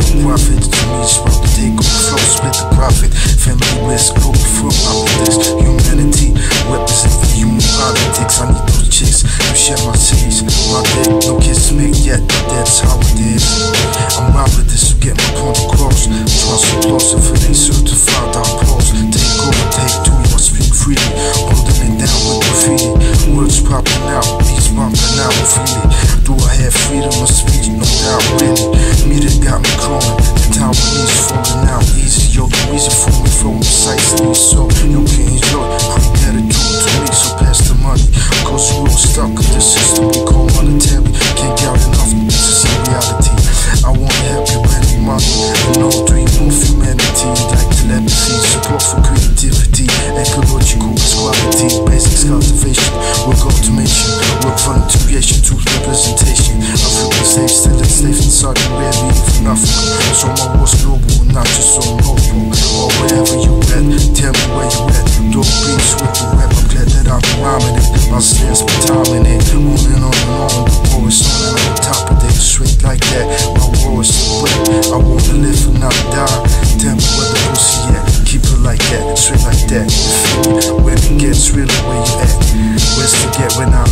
that's profit. To me, it's about to take off, flow, split the profit. Family risk, overflow, I'm this. Humanity, represent the human politics. I need those chicks, you share my seeds. My bed, no kiss me yet, that's how it is. When I